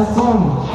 a song.